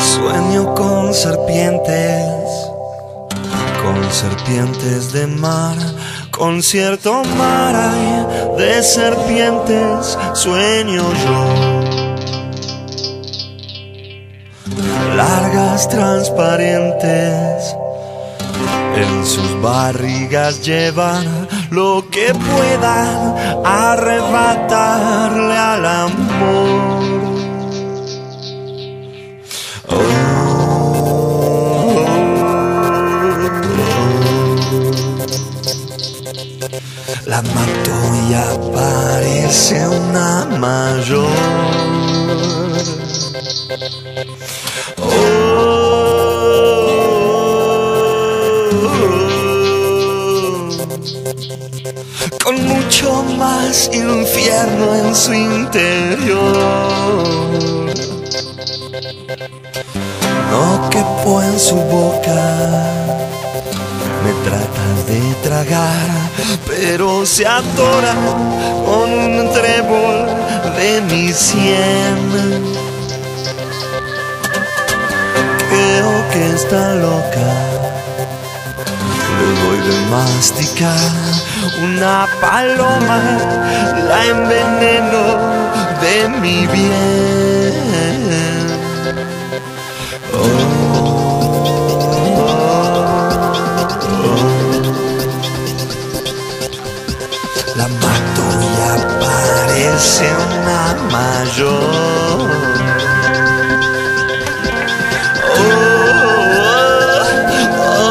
Sueño con serpientes, con serpientes de mar, con cierto mar hay de serpientes, sueño yo. Largas transparentes, en sus barrigas llevan lo que puedan arrebatarle al amor. La mato y aparece una mayor. Con mucho más infierno en su interior. No quepo en su boca me trata de tragar, pero se atora con un trébol de mi sien. Creo que está loca, le doy de masticar una paloma, la enveneno de mi bien. La mato y aparece una mayor. Oh, oh.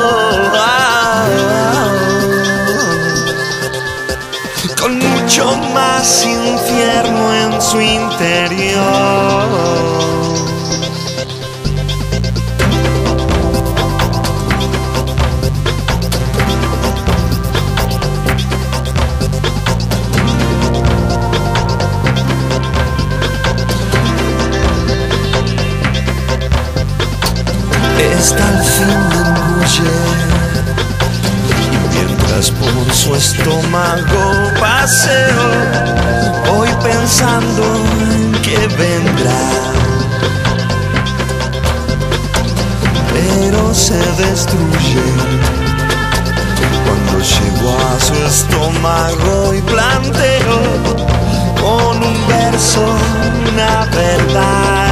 Con mucho más infierno en su interior. Está al fin me engulle y mientras por su estómago paseo voy pensando en que vendrá. Pero se destruye. Cuando llego a su estómago y planteo con un verso una verdad